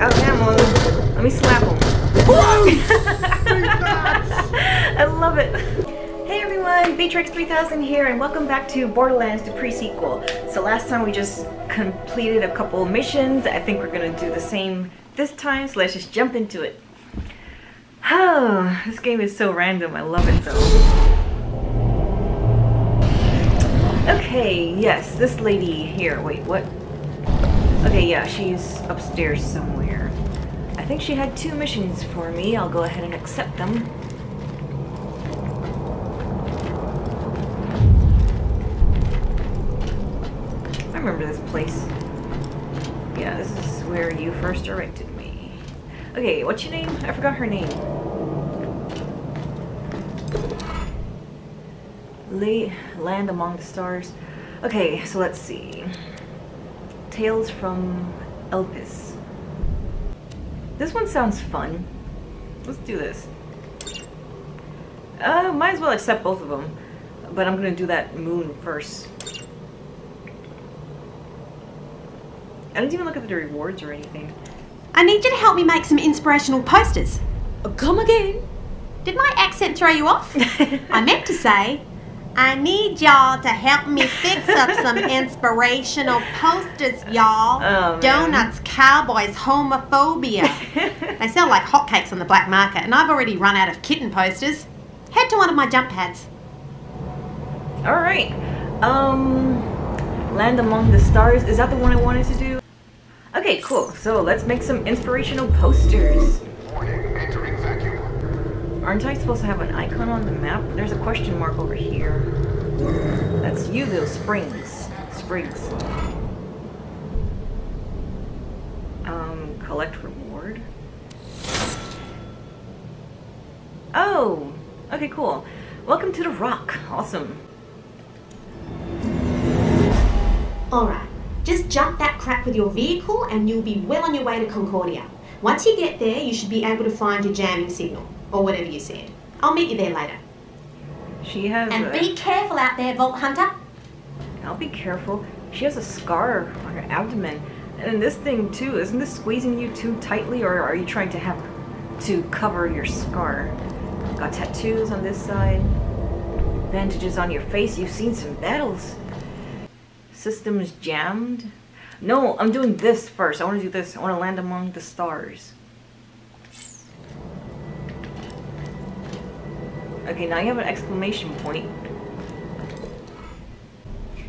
ammo. Let me slap him. I love it. Hey everyone, Betrix3000 here, and welcome back to Borderlands, the pre-sequel. So last time we just completed a couple missions. I think we're gonna do the same this time, so let's just jump into it. Oh, this game is so random. I love it though. Okay, yes, this lady here. Wait, what? Okay, yeah, she's upstairs somewhere. I think she had two missions for me. I'll go ahead and accept them. I remember this place. Yeah, this is where you first directed me. Okay, what's your name? I forgot her name. Lay, land among the stars. Okay, so let's see. Tales from Elpis. This one sounds fun. Let's do this. Uh, might as well accept both of them. But I'm gonna do that moon first. I didn't even look at the rewards or anything. I need you to help me make some inspirational posters. Come again? Did my accent throw you off? I meant to say, I need y'all to help me fix up some inspirational posters, y'all. Oh. Donuts, cowboys, homophobia. they sell like hotcakes on the black market, and I've already run out of kitten posters. Head to one of my jump pads. Alright. Um Land Among the Stars. Is that the one I wanted to do? Okay, cool. So let's make some inspirational posters. Warning, entering vacuum. Aren't I supposed to have an icon on the map? There's a question mark over here. That's those springs. Sprigs. Um, collect reward. Oh! Okay, cool. Welcome to the rock. Awesome. Alright, just jump that crap with your vehicle and you'll be well on your way to Concordia. Once you get there, you should be able to find your jamming signal, or whatever you said. I'll meet you there later. She has And a... be careful out there, Vault Hunter. I'll be careful. She has a scar on her abdomen. And this thing too, isn't this squeezing you too tightly or are you trying to have to cover your scar? Got tattoos on this side. Bandages on your face. You've seen some battles. Systems jammed. No, I'm doing this first. I want to do this. I want to land among the stars. Okay, now you have an exclamation point.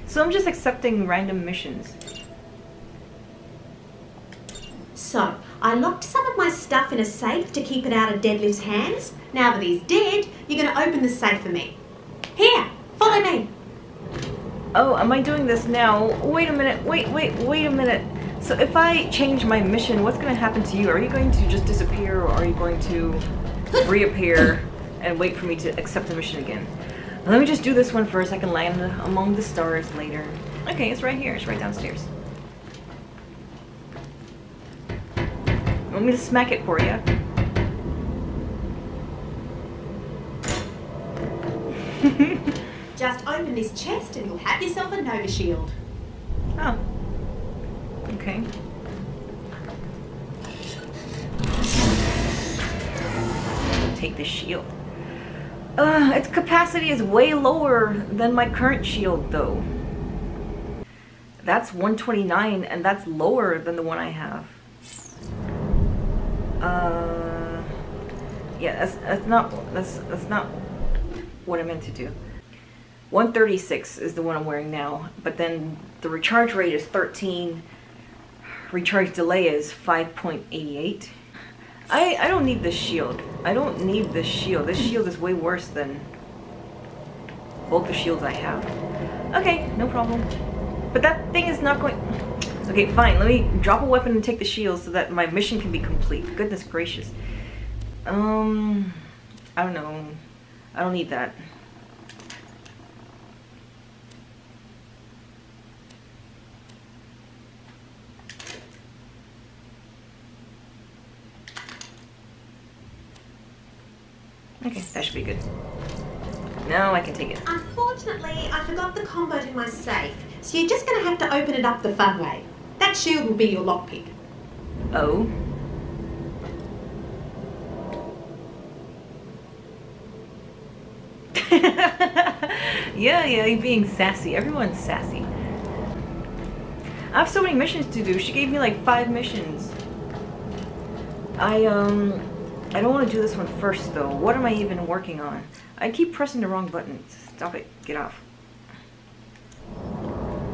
So I'm just accepting random missions. So, I locked some of my stuff in a safe to keep it out of Deadlift's hands. Now that he's dead, you're going to open the safe for me. Here, follow me. Oh, am I doing this now? Wait a minute, wait, wait, wait a minute. So if I change my mission, what's gonna happen to you? Are you going to just disappear or are you going to reappear and wait for me to accept the mission again? Let me just do this one first. I can land among the stars later. Okay, it's right here. It's right downstairs. You Want me to smack it for you? Just open this chest and you'll have yourself a Nova Shield. Oh. Okay. Take the shield. Uh, its capacity is way lower than my current shield, though. That's 129, and that's lower than the one I have. Uh, yeah, that's that's not that's that's not what I meant to do. 136 is the one I'm wearing now, but then the recharge rate is 13. Recharge delay is 5.88. I, I don't need this shield. I don't need this shield. This shield is way worse than both the shields I have. Okay, no problem. But that thing is not going... Okay, fine. Let me drop a weapon and take the shield so that my mission can be complete. Goodness gracious. Um... I don't know. I don't need that. Okay, that should be good. Now I can take it. Unfortunately, I forgot the combo in my safe, so you're just gonna have to open it up the fun way. That shield will be your lockpick. Oh? yeah, yeah, you're being sassy. Everyone's sassy. I have so many missions to do. She gave me like five missions. I, um, I don't want to do this one first though. What am I even working on? I keep pressing the wrong button. Stop it. Get off.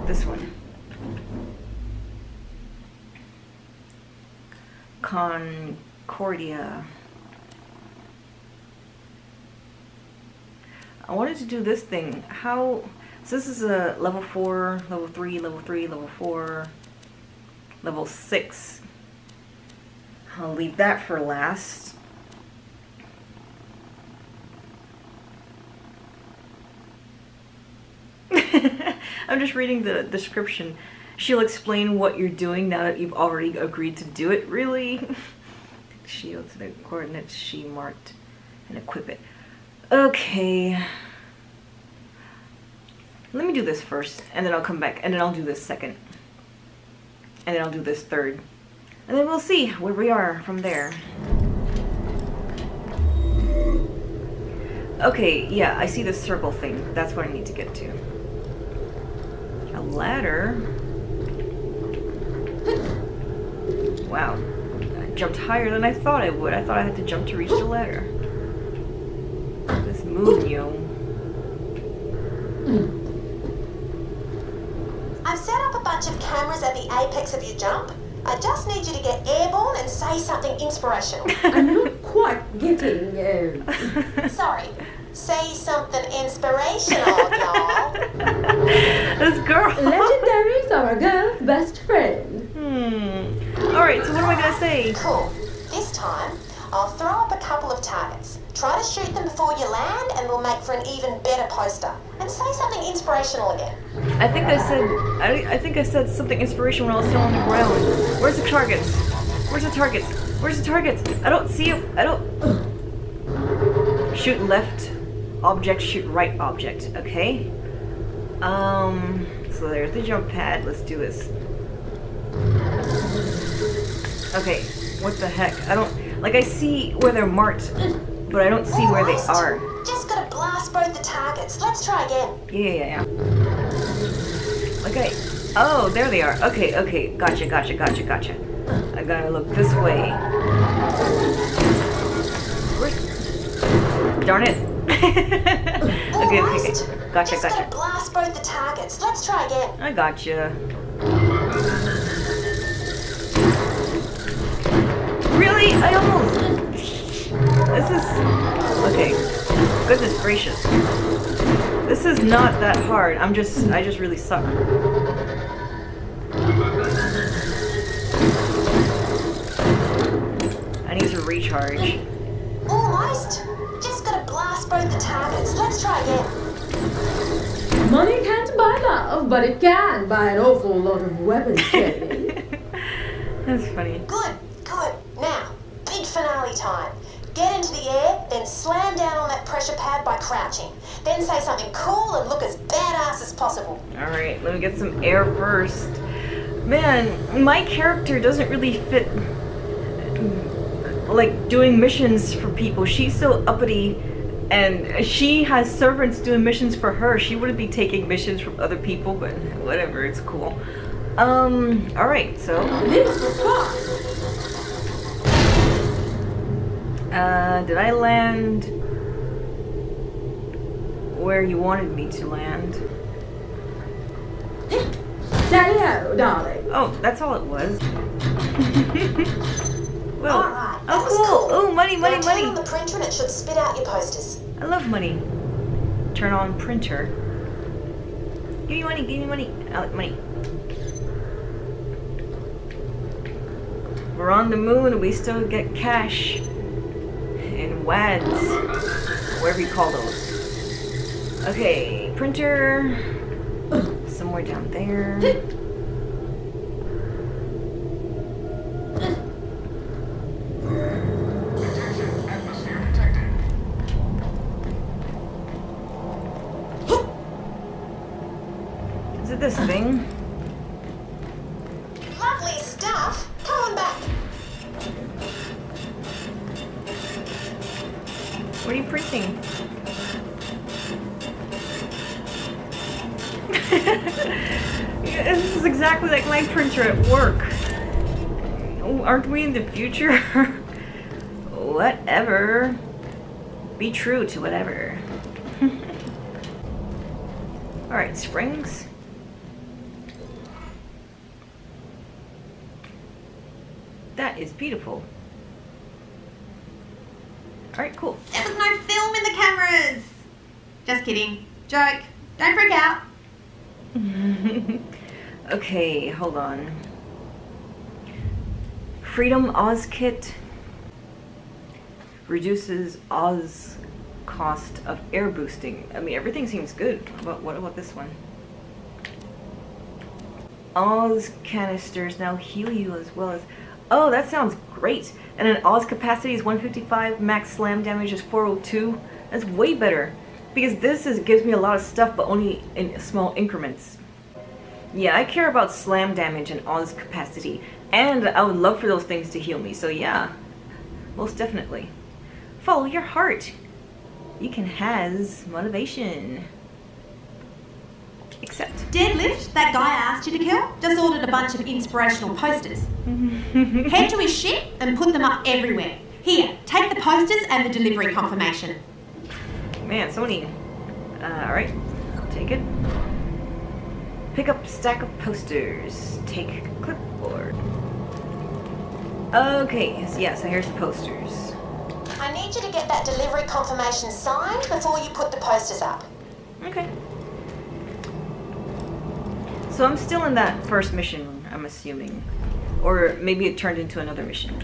This one. Concordia. I wanted to do this thing. How... So this is a level 4, level 3, level 3, level 4, level 6. I'll leave that for last. I'm just reading the description. She'll explain what you're doing now that you've already agreed to do it. Really? Shield to the coordinates she marked and equip it. Okay. Let me do this first, and then I'll come back, and then I'll do this second. And then I'll do this third. And then we'll see where we are from there. Okay, yeah, I see this circle thing. That's what I need to get to. A ladder? Wow. I jumped higher than I thought I would. I thought I had to jump to reach the ladder. This moon, yo. I've set up a bunch of cameras at the apex of your jump. I just need you to get airborne and say something inspirational. I'm not quite getting. Uh... Sorry. Say something inspirational, y'all. this girl. Legendaries are a girl's best friend. Hmm. Alright, so what am I gonna say? Cool. This time, I'll throw up a couple of targets. Try to shoot them before you land, and we'll make for an even better poster. And say something inspirational again. I think I said I, I think I said something inspirational when I was still on the ground. Where's the targets? Where's the targets? Where's the targets? I don't see them. I don't. Shoot left object. Shoot right object. Okay. Um. So there's the jump pad. Let's do this. Okay. What the heck? I don't like. I see where they're marked, but I don't see where they are. Just gotta blast both the targets. Let's try again. Yeah, yeah, yeah. Okay. Oh, there they are. Okay, okay. Gotcha, gotcha, gotcha, gotcha. I gotta look this way. Darn it. okay, oh, okay, Almost. okay. Gotcha, Just gotcha. blast both the targets. Let's try again. I gotcha. Really? I almost... This is... Okay. Goodness gracious. This is not that hard. I'm just... I just really suck. I need to recharge. Almost. Just gotta blast both the targets. Let's try again. Money can't buy love, but it can buy an awful lot of weapons training. That's funny. Good, good. Now, big finale time. Get into the air, then slam down on that pressure pad by crouching. Then say something cool and look as badass as possible. Alright, let me get some air first. Man, my character doesn't really fit like doing missions for people. She's so uppity and she has servants doing missions for her. She wouldn't be taking missions from other people, but whatever, it's cool. Um, alright, so This is fun. uh did I land where you wanted me to land? Daddy-o, darling. Oh, that's all it was. well, oh cool. cool. Oh, money, money, now turn on the printer and it should spit out your posters. I love money. Turn on printer. Give me money, give me money. I like money. We're on the moon, we still get cash. And wads. Whatever you call those. Okay, printer. Somewhere down there. true to whatever. Alright, springs. That is beautiful. Alright, cool. There was no film in the cameras. Just kidding. Joke. Don't freak out. okay, hold on. Freedom Oz kit reduces Oz cost of air boosting. I mean, everything seems good. But what about this one? Oz canisters now heal you as well as. Oh, that sounds great. And an Oz capacity is 155, max slam damage is 402. That's way better. Because this is gives me a lot of stuff, but only in small increments. Yeah, I care about slam damage and Oz capacity. And I would love for those things to heal me, so yeah. Most definitely. Follow your heart. You can has motivation. Except. Deadlift, that guy I asked you to kill, just ordered a bunch of inspirational posters. Head to his ship and put them up everywhere. Here, take the posters and the delivery confirmation. Man, so many. Uh, alright, I'll take it. Pick up stack of posters. Take clipboard. Okay, so yeah, so here's the posters. I need you to get that delivery confirmation signed before you put the posters up. Okay. So I'm still in that first mission, I'm assuming. Or maybe it turned into another mission.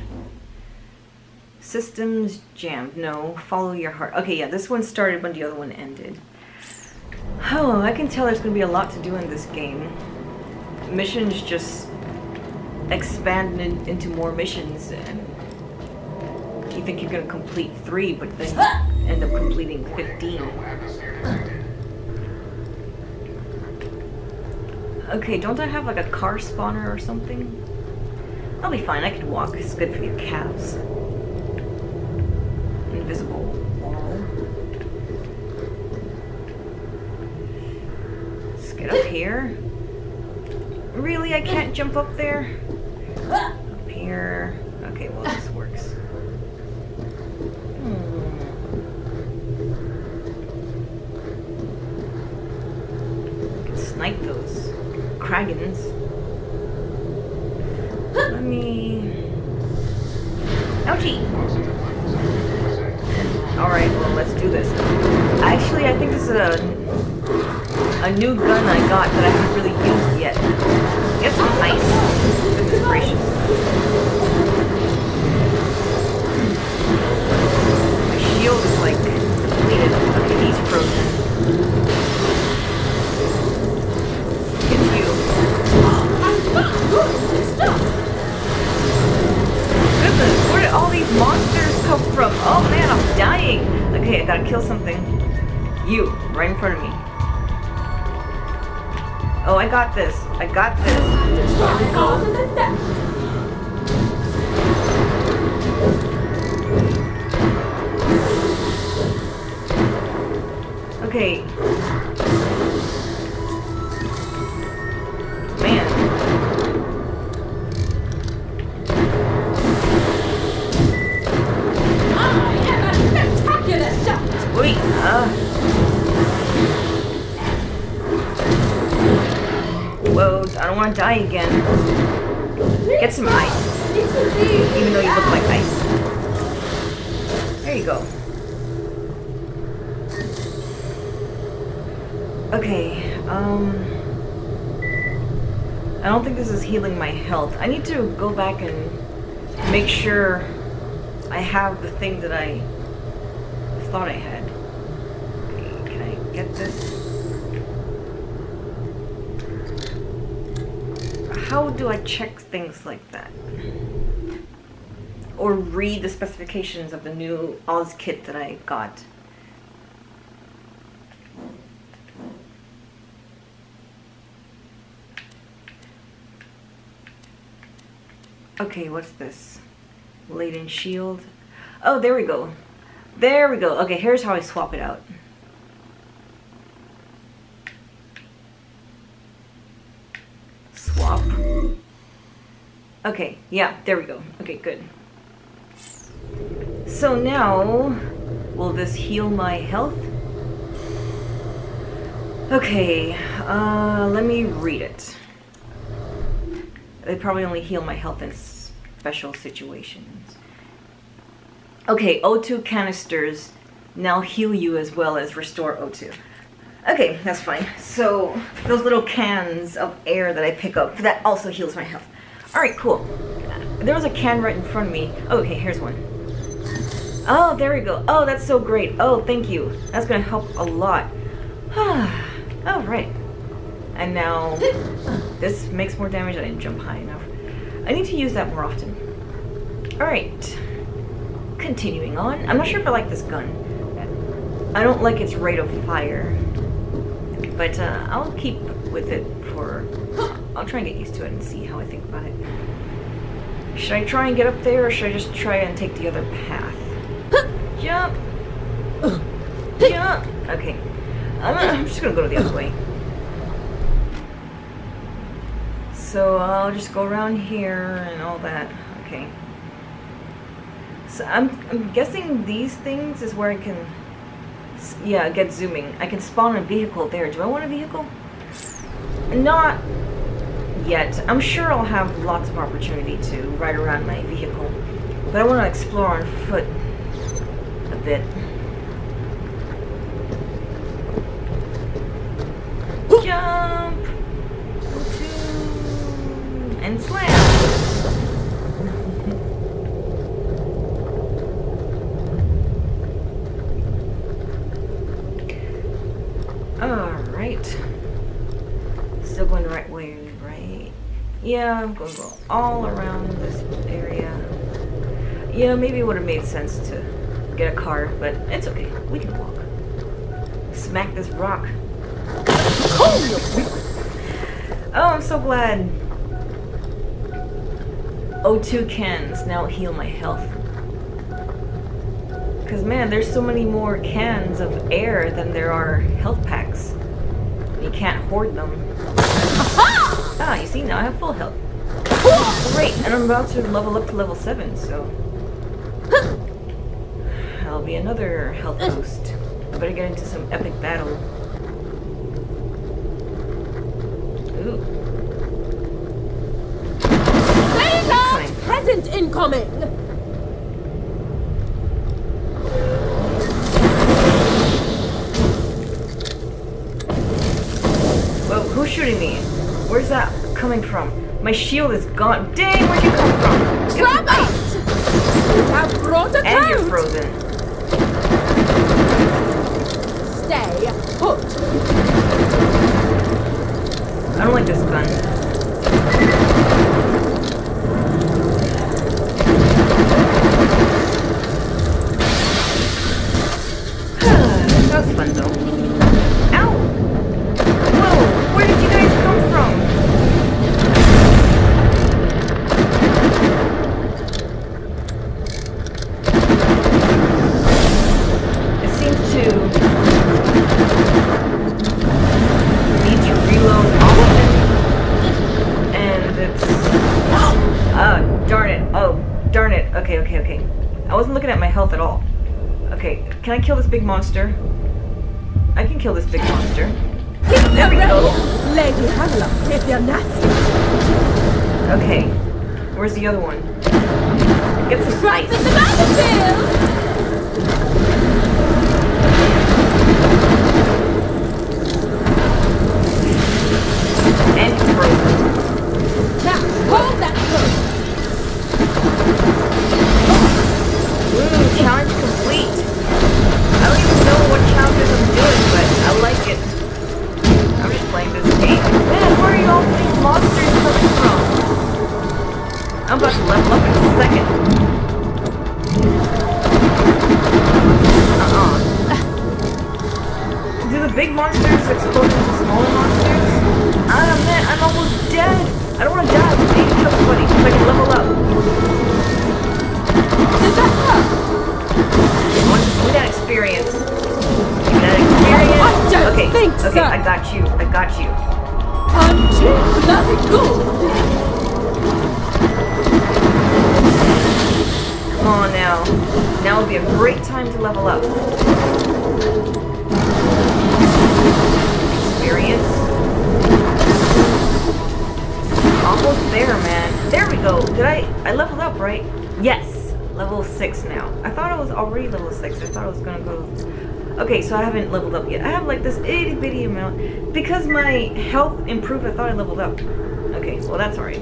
Systems jammed. No, follow your heart. Okay, yeah, this one started when the other one ended. Oh, I can tell there's going to be a lot to do in this game. Missions just expanded into more missions, and you think you're going to complete three, but then you end up completing 15. Okay, don't I have like a car spawner or something? I'll be fine, I can walk. It's good for your calves. Invisible wall. Let's get up here. Really, I can't jump up there? Up here. Okay, well this works. Hmm. Can snipe those kraggons. Let me. Ouchie! Oxygen levels at 50%. Alright, well, let's do this. Actually, I think this is a, a new gun I got that I haven't really used yet. It's nice. Goodness gracious. My shield is like depleted. Okay, he's frozen. You. Goodness, where did all these monsters come from? Oh man, I'm dying. Okay, I gotta kill something. You, right in front of me. Oh, I got this. I got this. Okay. I don't think this is healing my health. I need to go back and make sure I have the thing that I thought I had. Okay, can I get this? How do I check things like that? Or read the specifications of the new Oz kit that I got? Okay, what's this? Laden shield. Oh, there we go. There we go. Okay, here's how I swap it out. Swap. Okay, yeah, there we go. Okay, good. So now, will this heal my health? Okay, uh, let me read it. They probably only heal my health in special situations. Okay, O2 canisters now heal you as well as restore O2. Okay, that's fine. So, those little cans of air that I pick up, that also heals my health. Alright, cool. There was a can right in front of me. Oh, okay, here's one. Oh, there we go. Oh, that's so great. Oh, thank you. That's gonna help a lot. oh, right. And now, this makes more damage. I didn't jump high enough. I need to use that more often. Alright. Continuing on. I'm not sure if I like this gun. I don't like its rate of fire. But uh, I'll keep with it for... I'll try and get used to it and see how I think about it. Should I try and get up there or should I just try and take the other path? Jump! Jump! Okay. I'm, I'm just gonna go the other way. So I'll just go around here and all that. Okay. So I'm, I'm guessing these things is where I can, yeah, get zooming. I can spawn a vehicle there. Do I want a vehicle? Not yet. I'm sure I'll have lots of opportunity to ride around my vehicle. But I want to explore on foot a bit. Jump! And slam! Alright. Still going the right way, right? Yeah, I'm going to go all around this area. Yeah, maybe it would have made sense to get a car, but it's okay. We can walk. Smack this rock. Oh, I'm so glad. O2 cans now heal my health. Because, man, there's so many more cans of air than there are health packs. You can't hoard them. Ah, you see, now I have full health. Great, and I'm about to level up to level 7, so... That'll be another health boost. I better get into some epic battle. Ooh. Incoming. Present incoming! Whoa, who's shooting me? Where's that coming from? My shield is gone. Dang, where'd you come from? Get Trap some out! ice. You have brought a And you're frozen. Stay put. I don't like this gun. The other one? Improved, I thought I leveled up. Okay, well that's alright.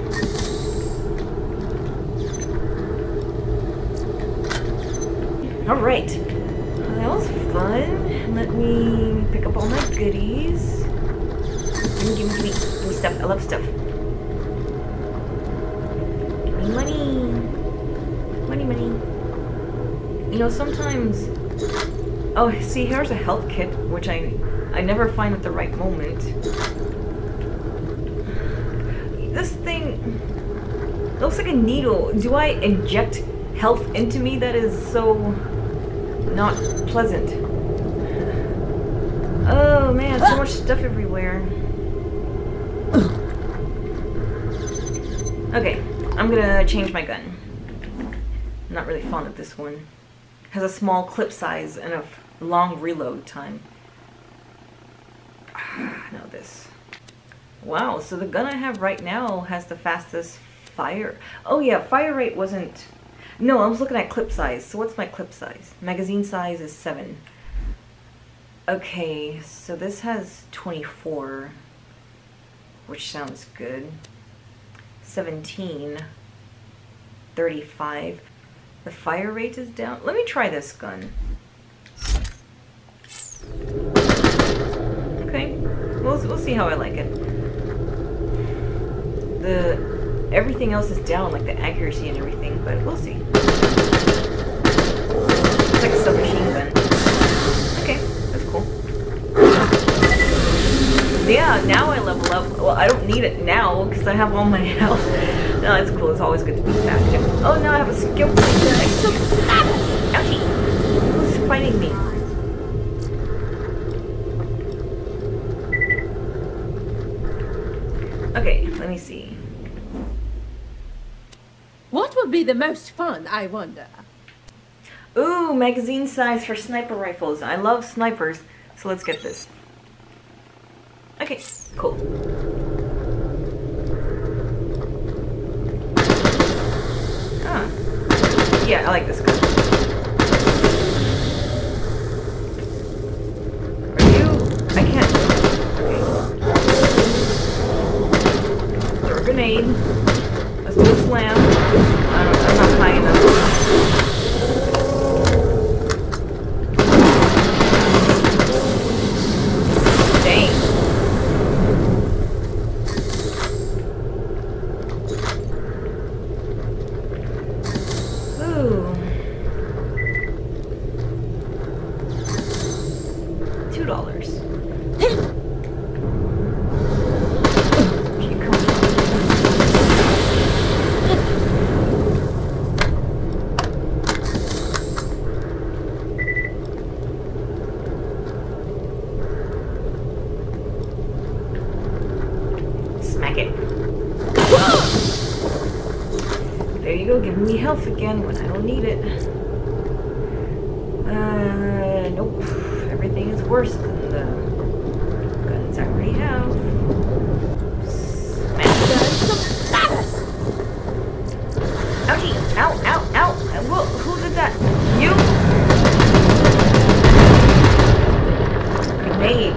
Alright. That was fun. Let me pick up all my goodies. Gimme, gimme, gimme. Give me stuff. I love stuff. Give me money. Money, money. You know, sometimes... Oh, see, here's a health kit, which I, I never find at the right moment. This thing looks like a needle. Do I inject health into me that is so not pleasant? Oh man, so much stuff everywhere. Okay, I'm gonna change my gun. I'm not really fond of this one. Has a small clip size and a long reload time. Ah, now this. Wow, so the gun I have right now has the fastest fire. Oh yeah, fire rate wasn't... No, I was looking at clip size. So what's my clip size? Magazine size is 7. Okay, so this has 24, which sounds good. 17, 35. The fire rate is down. Let me try this gun. Okay, we'll, we'll see how I like it. The everything else is down, like the accuracy and everything, but we'll see. It's like a submachine gun. Okay, that's cool. Yeah, now I level up. Well, I don't need it now because I have all my health. No, that's cool. It's always good to be faster. Oh, now I have a skill point. Fast. Ouchie. Who's fighting me? Okay, let me see. What would be the most fun, I wonder? Ooh, magazine size for sniper rifles. I love snipers, so let's get this. Okay, cool. Ah. Yeah, I like this gun. Are you... I can't... Throw a grenade. Let's do a slam. I don't, I'm not high enough. Dang. Ooh. Two dollars. Keep coming. Smack it. There you go, giving me when I don't need it. Uh, nope. Everything is worse than the guns I already have. Smash it. Ouchie! Ow, ow, ow! Uh, Whoa, who did that? You? Grenade.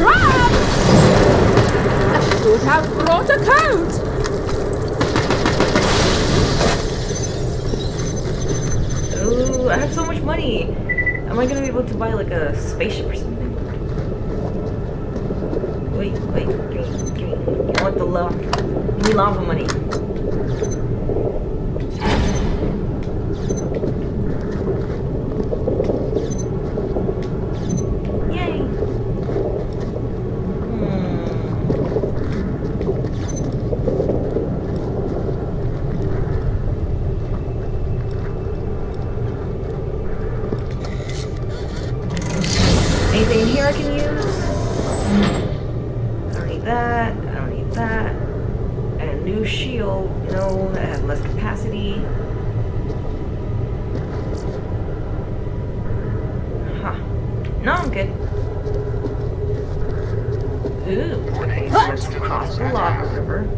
Ah, Rob! I should have brought a coat! Ooh, I have so much money. Am I gonna be able to buy like a spaceship or something? Wait, wait, give me, give me. I want the lava. Give me lava money. Yay! Hmm. Anything in here I can use? I don't need that. I don't need that. And new shield. No, that has less capacity. Huh. No, I'm good. Ooh, okay, so let's cross the lava river.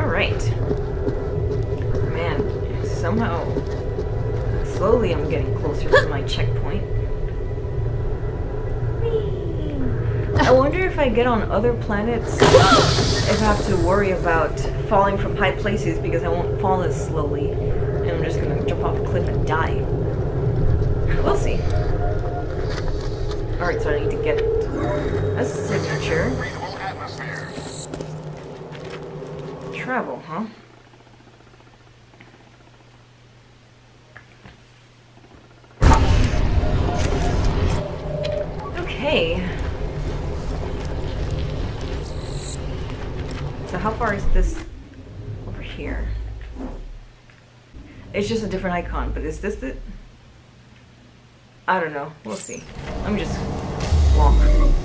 Alright. Man, somehow, slowly I'm getting closer to my checkpoint. I wonder if I get on other planets, I have to worry about falling from high places because I won't fall as slowly. And I'm just gonna jump off a cliff and die. We'll see. Alright, so I need to get a signature. Breathable atmosphere. Travel, huh? Okay. So how far is this over here? It's just a different icon, but is this it? I don't know. We'll see. Let me just walk.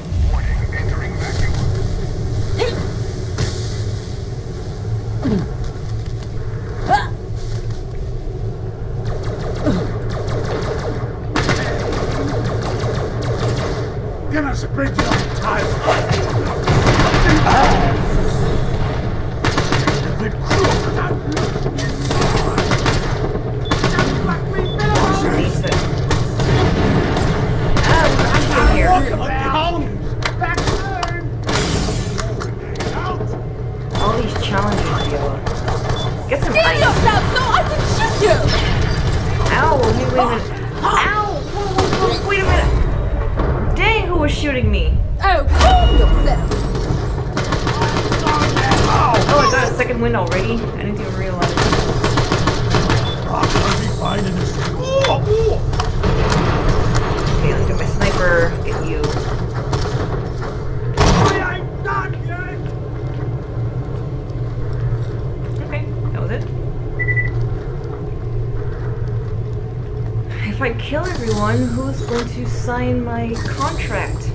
If I kill everyone, who's going to sign my contract?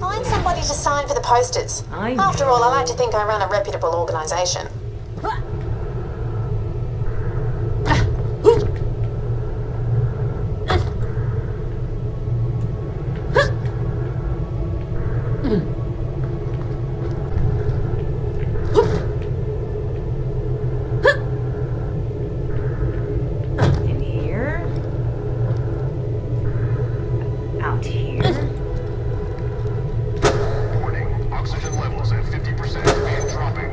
Find somebody to sign for the posters. I After all, I like to think I run a reputable organisation. In here. Out here. Warning, oxygen levels at 50% and dropping.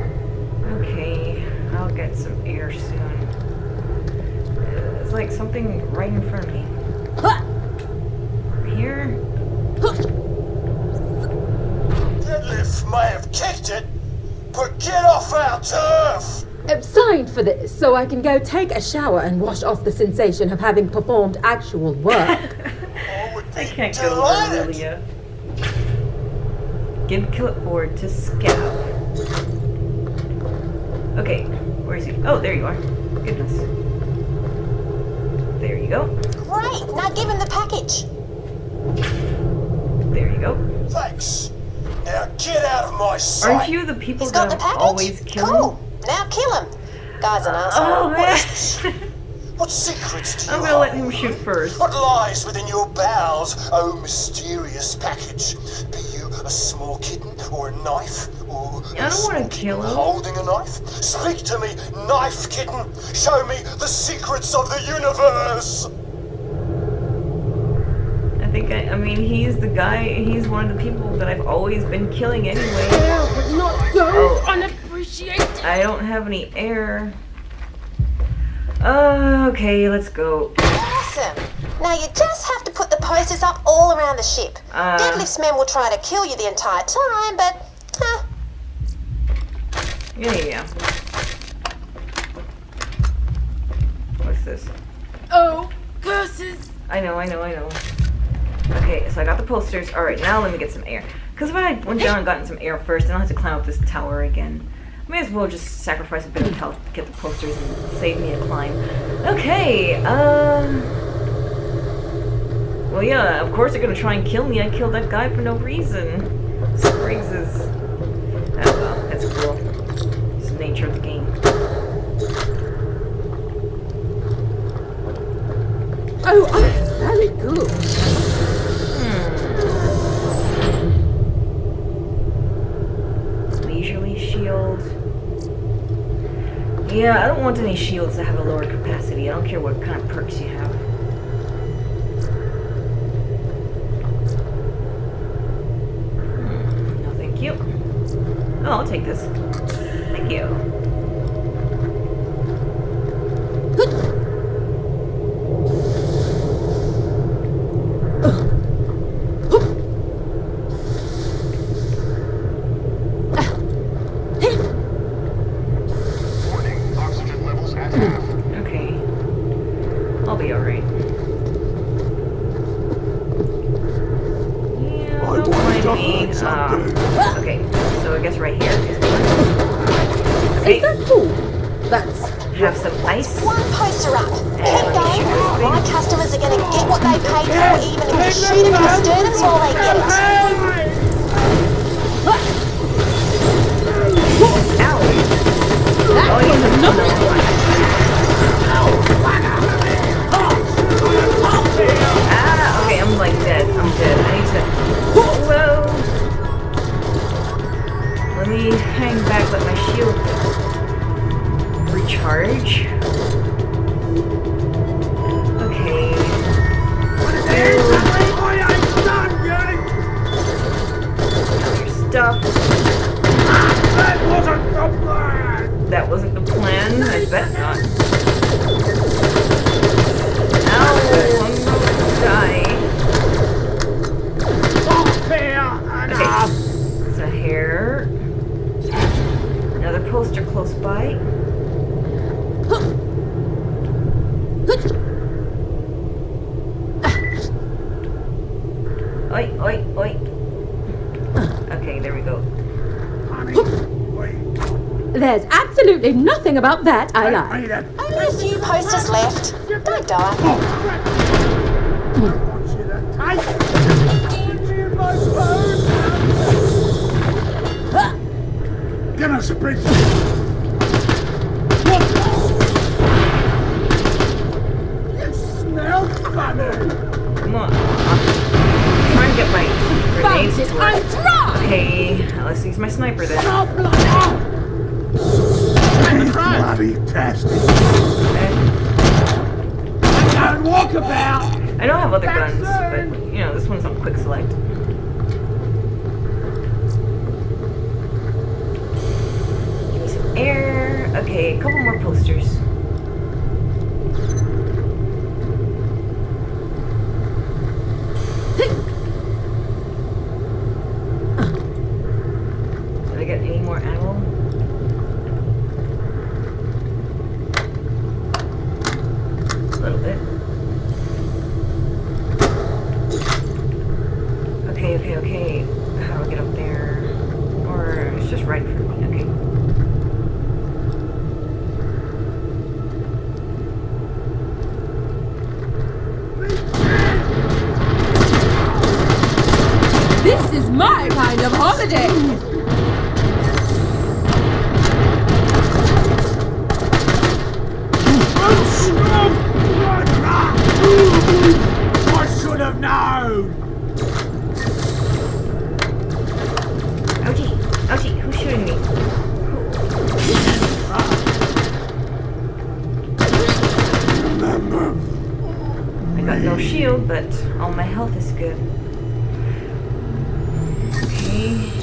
Okay, I'll get some air soon. Uh, It's like something right in front of me. Over here. Deadlift may have kicked it, but get off our turf. I'm signed for this so I can go take a shower and wash off the sensation of having performed actual work. I would I be can't get over delighted. Lilia. Give clipboard to Scav. Okay, where is he? Oh, there you are. Goodness. There you go. Great, now give him the package. There you go. Thanks. Now get out of my sight. Aren't you the people He's got that the package. always killing? Cool. Now. Guy's an asshole. Oh What man. What secrets do you I'm gonna let him shoot first. What lies within your bowels, oh mysterious package? Be you a small kitten or a knife? Or I don't a small wanna kill kitten him. Holding a knife? Speak to me, knife kitten. Show me the secrets of the universe. I think I, I mean he's the guy. He's one of the people that I've always been killing anyway. but not so Oh. Unappreciated. I don't have any air. Uh, okay, let's go. Awesome. Now you just have to put the posters up all around the ship. Uh. Deadlift's men will try to kill you the entire time, but huh, Yeah, yeah, yeah. What's this? Oh, curses! I know, I know, I know. Okay, so I got the posters. All right, now let me get some air. Because if I went down and gotten some air first, then I'll have to climb up this tower again. May as well just sacrifice a bit of health to get the posters and save me a climb. Okay, um... Well, yeah, of course they're gonna try and kill me. I killed that guy for no reason. Spriggs's. Oh well, that's cool. It's the nature of the game. Oh, I'm very good. Yeah, I don't want any shields that have a lower capacity. I don't care what kind of perks you have. No, thank you. Oh, I'll take this. That wasn't the plan. I bet not. Ow! I'm gonna die. Okay. It's a hair. Another poster close by. Oi, oi, oi. Okay, there we go. there's absolutely nothing about that I like. Only a few posters left. Don't die. Give us a break. You smell funny. Come on. I'm trying to get my grenades Found it. I'm dry. Okay, let's use my sniper then. Bloody tasty. Okay. Don't walk about. I don't have other guns, but you know, this one's on quick select. Give me some air. Okay, a couple more posters. Did I get any more ammo? A little bit. Okay, okay, okay. How do I get up there? Or it's just right in front of me. Okay. This is my kind of holiday. I should have known. Ouchie! Ouchie! Who's shooting me? I got no shield, but all my health is good. Okay.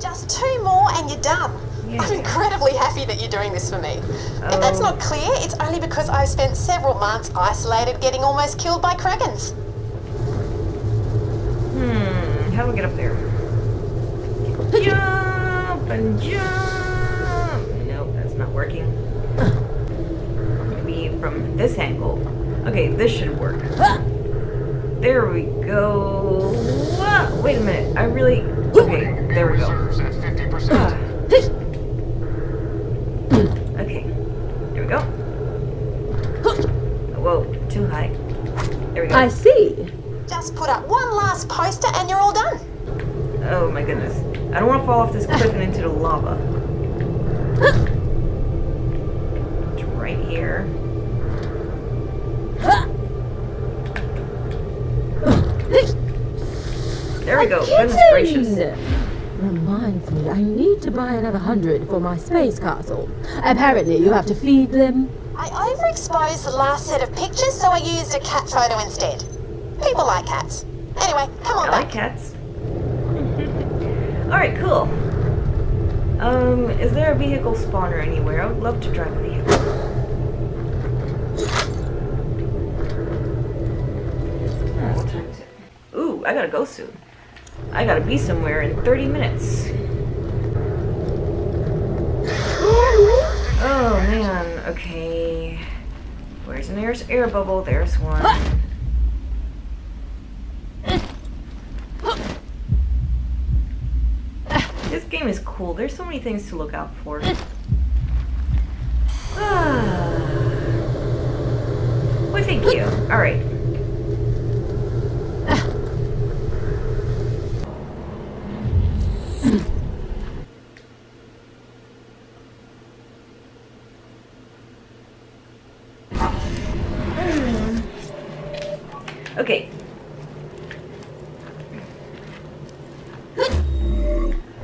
Just two more and you're done. Yeah. I'm incredibly happy that you're doing this for me. If that's Oh. not clear, it's only because I've spent several months isolated getting almost killed by Kraggons. Hmm, how do we get up there? Jump and jump! Nope, that's not working. Maybe from this angle. Okay, this should work. There we go. At 50%. Ah. Okay, here we go. Whoa, too high. There we go. I see. Just put up one last poster and you're all done. Oh my goodness. I don't want to fall off this cliff and into the lava. It's right here. There we go. Goodness gracious. Reminds me, I need to buy another hundred for my space castle. Apparently, you have to feed them. I overexposed the last set of pictures, so I used a cat photo instead. People like cats. Anyway, come on I like cats. Alright, cool. Um, is there a vehicle spawner anywhere? I would love to drive a vehicle. What time is it? Ooh, I gotta go soon. I gotta be somewhere in 30 minutes. Oh man, okay. Where's an air, air bubble? There's one. This game is cool. There's so many things to look out for. Ah. Well, thank you. All right. Okay.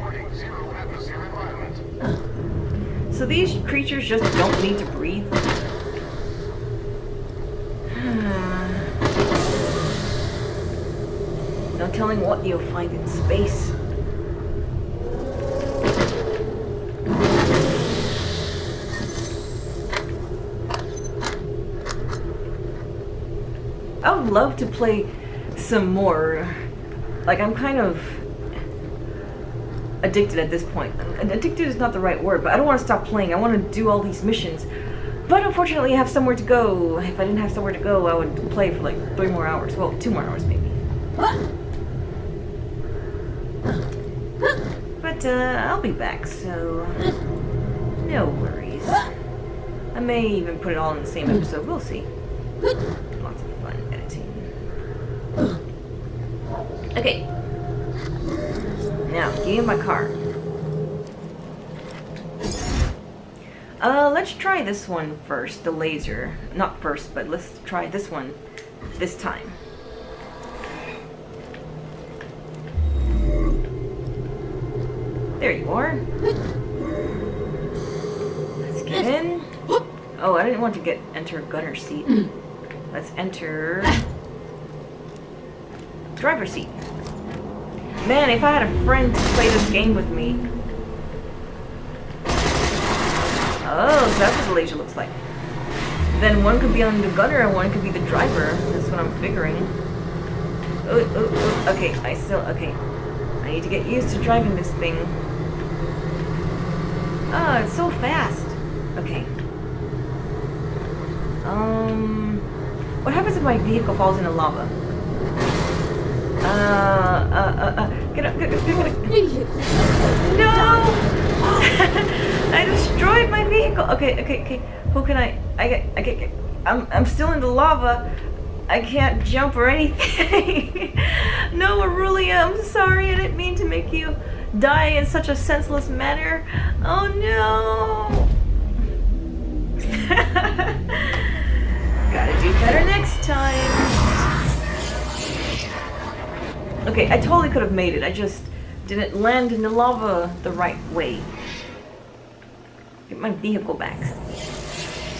Warning, zero atmosphere environment. So these creatures just don't need to breathe? no telling what you'll find in space. I would love to play some more. Like, I'm kind of addicted at this point. Addicted is not the right word, but I don't want to stop playing. I want to do all these missions. But unfortunately, I have somewhere to go. If I didn't have somewhere to go, I would play for like three more hours. Well, two more hours maybe. But uh, I'll be back, so no worries. I may even put it all in the same episode. We'll see. Lots of fun editing. Okay. Now, give me my car. Uh, let's try this one first, the laser. Not first, but let's try this one this time. There you are. Let's get in. Oh, I didn't want to get enter gunner seat. Let's enter driver seat. Man, if I had a friend to play this game with me. Oh, so that's what the laser looks like. Then one could be on the gunner and one could be the driver. That's what I'm figuring. Ooh, ooh, ooh. Okay, I still okay. I need to get used to driving this thing. Oh, it's so fast. Okay. Um, what happens if my vehicle falls into lava? Uh, uh, uh, uh, get up, get up, get up. No! I destroyed my vehicle. Okay, okay, okay. Who can I? I get, I get, get. I'm, I'm still in the lava. I can't jump or anything. no, Aurelia, I'm sorry. I didn't mean to make you die in such a senseless manner. Oh no! Gotta do better next time. Okay, I totally could have made it. I just didn't land in the lava the right way. Get my vehicle back.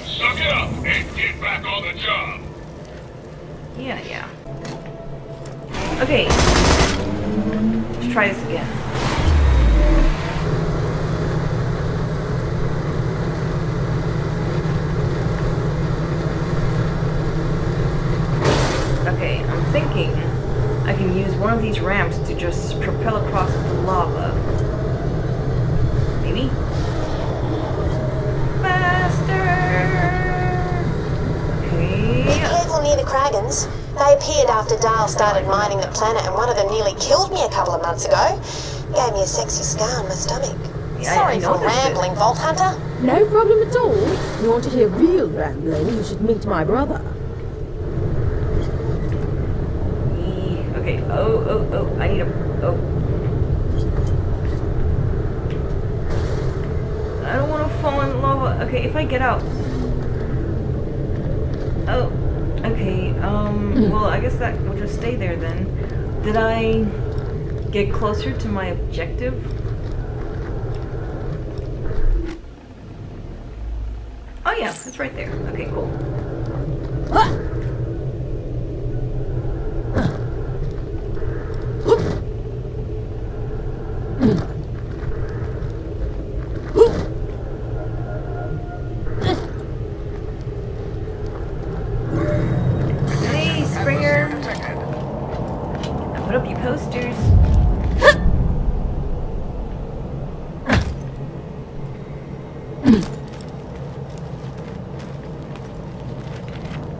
Suck it up and get back on the job. Yeah, yeah. Okay. Let's try this again. Okay, I'm thinking I can use one of these ramps to just propel across the lava. Maybe? Faster! Be careful near the Kraggons. They appeared after Dahl started mining the planet, and one of them nearly killed me a couple of months ago. Gave me a sexy scar on my stomach. Yeah, Sorry I for noticed it. rambling, Vault Hunter. No problem at all. You want to hear real rambling, you should meet my brother. E- Okay. Oh, oh, oh. I need a. Oh. I don't want to fall in lava. Okay, if I get out. Oh. Okay. Um. Well, I guess that will just stay there then. Did I get closer to my objective? Oh yeah, it's right there. Okay, cool. Hey, Springer. I put up your posters.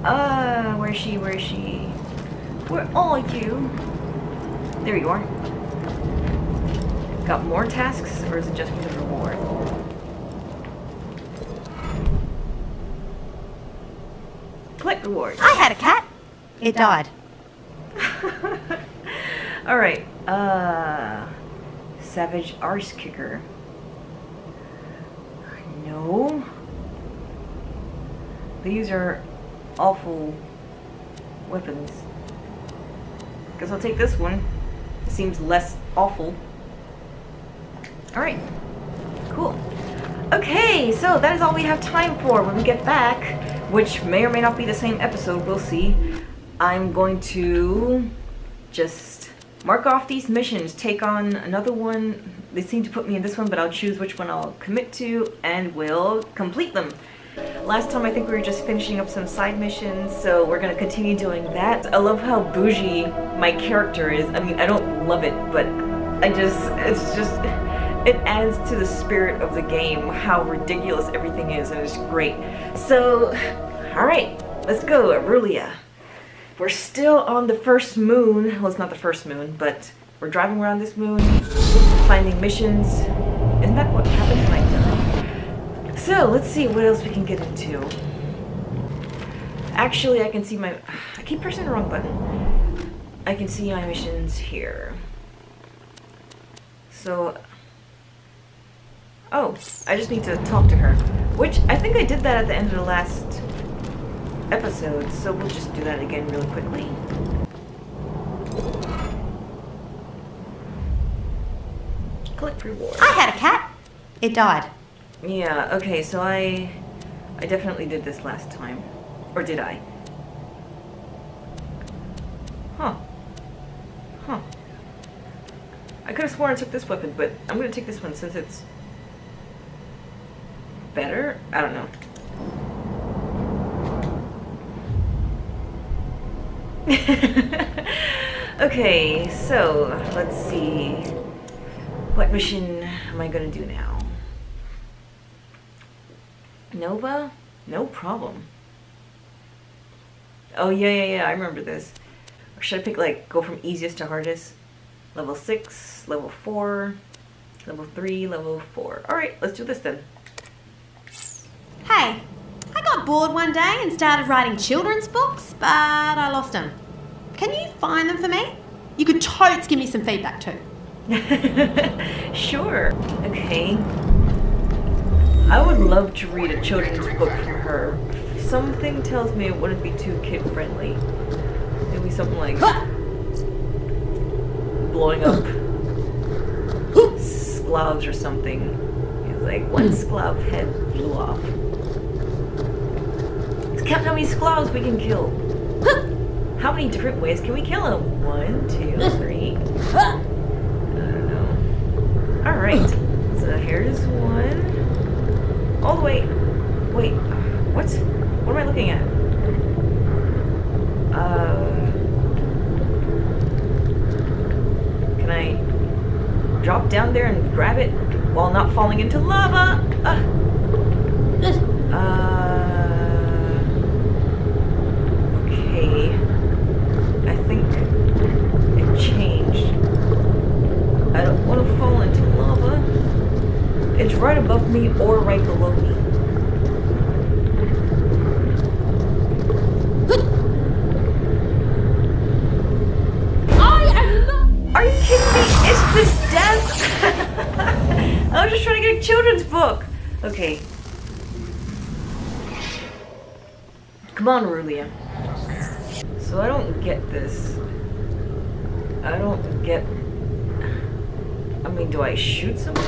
Uh, where's she? Where's she? Where are you? There you are. Got more tasks, or is it just for the reward? Click reward. I had a cat. It died. All right. Uh, Savage Arse Kicker. No. These are awful weapons. Guess I'll take this one. It seems less awful. All right. Cool. Okay, so that is all we have time for. When we get back, which may or may not be the same episode, we'll see. I'm going to just mark off these missions, take on another one. They seem to put me in this one, but I'll choose which one I'll commit to and we'll complete them. Last time I think we were just finishing up some side missions, so we're gonna continue doing that. I love how bougie my character is. I mean, I don't love it, but I just, it's just, it adds to the spirit of the game how ridiculous everything is, and it's great. So, alright, let's go, Aurelia. We're still on the first moon. Well, it's not the first moon, but we're driving around this moon, finding missions. Isn't that what happened when I died? So, let's see what else we can get into. Actually, I can see my... I keep pressing the wrong button. I can see my missions here. So... Oh, I just need to talk to her. Which, I think I did that at the end of the last episode, so we'll just do that again really quickly. Click reward. I had a cat. It died. Yeah, okay, so I I definitely did this last time. Or did I? Huh. Huh. I could have sworn I took this weapon, but I'm gonna take this one since it's better? I don't know. okay, so let's see. What mission am I gonna do now? Nova? No problem. Oh, yeah, yeah, yeah, I remember this. Or should I pick, like, go from easiest to hardest? Level 6, level 4, level 3, level 4. Alright, let's do this then. Hey, I got bored one day and started writing children's books, but I lost them. Can you find them for me? You could totes give me some feedback too. sure. Okay. I would love to read a children's book from her. Something tells me it wouldn't be too kid friendly. Maybe something like blowing up sklavs or something. It's like one sklav head blew off. Count how many sklavs we can kill. How many different ways can we kill him? One, two, three. I don't know. Alright. So here's one. All the way. Wait. What? What am I looking at? Uh. Can I drop down there and grab it while not falling into lava? Uh. Uh. Okay. I think it changed. I don't want to fall into lava. It's right above me or right below me. I am not. Are you kidding me? It's this death! I was just trying to get a children's book. Okay. Come on, Rulia. So I don't get this. I don't get. I mean, do I shoot something?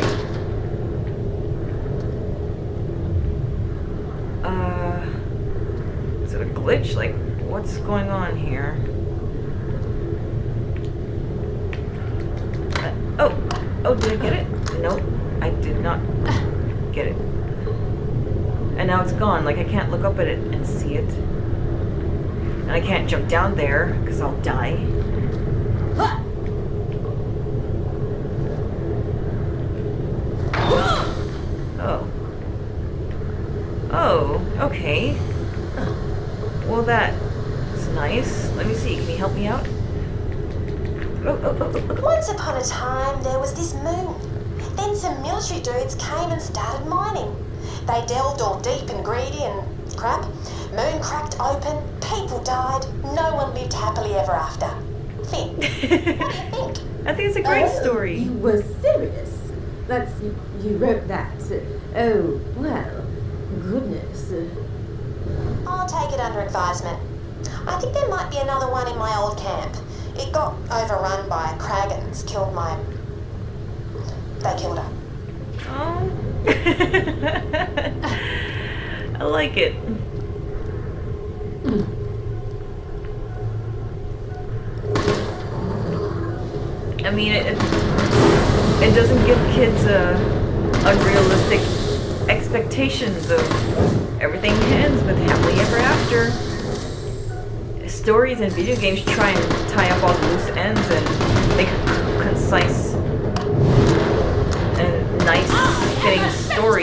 Uh. Is it a glitch? Like, what's going on here? Uh, oh, oh, did I get it? Nope, I did not get it. And now it's gone. Like I can't look up at it. Can't jump down there because I'll die. Oh. Oh, okay. Well, that's nice. Let me see. Can you help me out? Oh, oh, oh, oh, oh. Once upon a time, there was this moon. Then some military dudes came and started mining. They delved all deep and greedy and crap. Moon cracked open, people died, no one lived happily ever after. Finn, what do you think? I think it's a great Oh, story. You were serious. That's you, you wrote that. Oh well, goodness. I'll take it under advisement. I think there might be another one in my old camp. It got overrun by Kraggons, killed my... They killed her. Oh. I like it. I mean, it, it, doesn't give kids unrealistic expectations of everything ends with happily ever after. Stories and video games try and tie up all the loose ends and make a concise and nice fitting story.